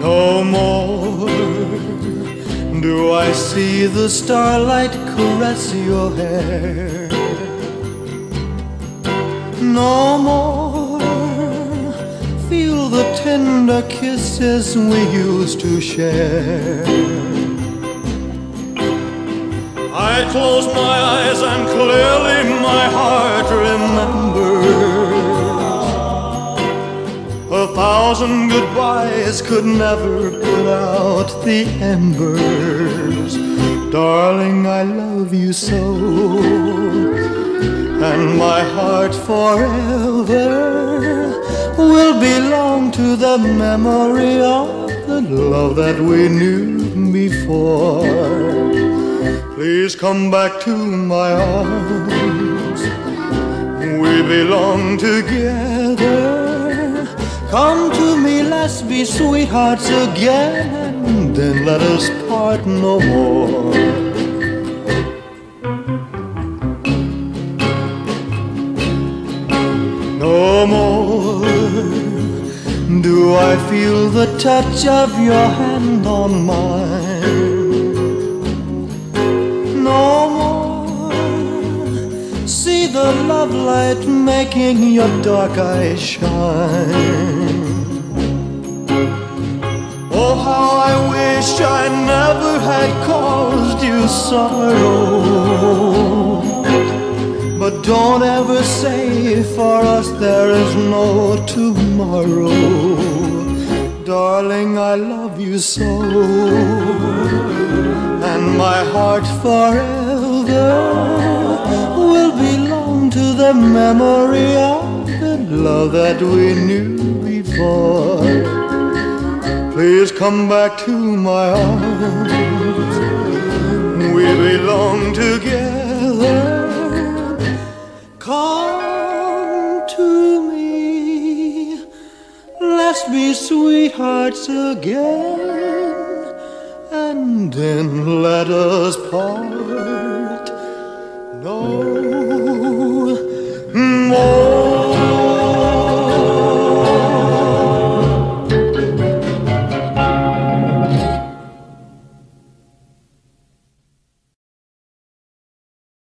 No more do I see the starlight caress your hair. No more feel the tender kisses we used to share. I close my eyes and clearly my heart remembers. Thousand goodbyes could never put out the embers. Darling, I love you so. And my heart forever will belong to the memory of the love that we knew before. Please come back to my arms. We belong together. Come to me, let's be sweethearts again. Then let us part no more. No more do I feel the touch of your hand on mine. Love light making your dark eyes shine. Oh, how I wish I never had caused you sorrow. But don't ever say for us there is no tomorrow. Darling, I love you so. And my heart forever the memory of the love that we knew before. Please come back to my arms. We belong together. Come to me. Let's be sweethearts again. And then let us part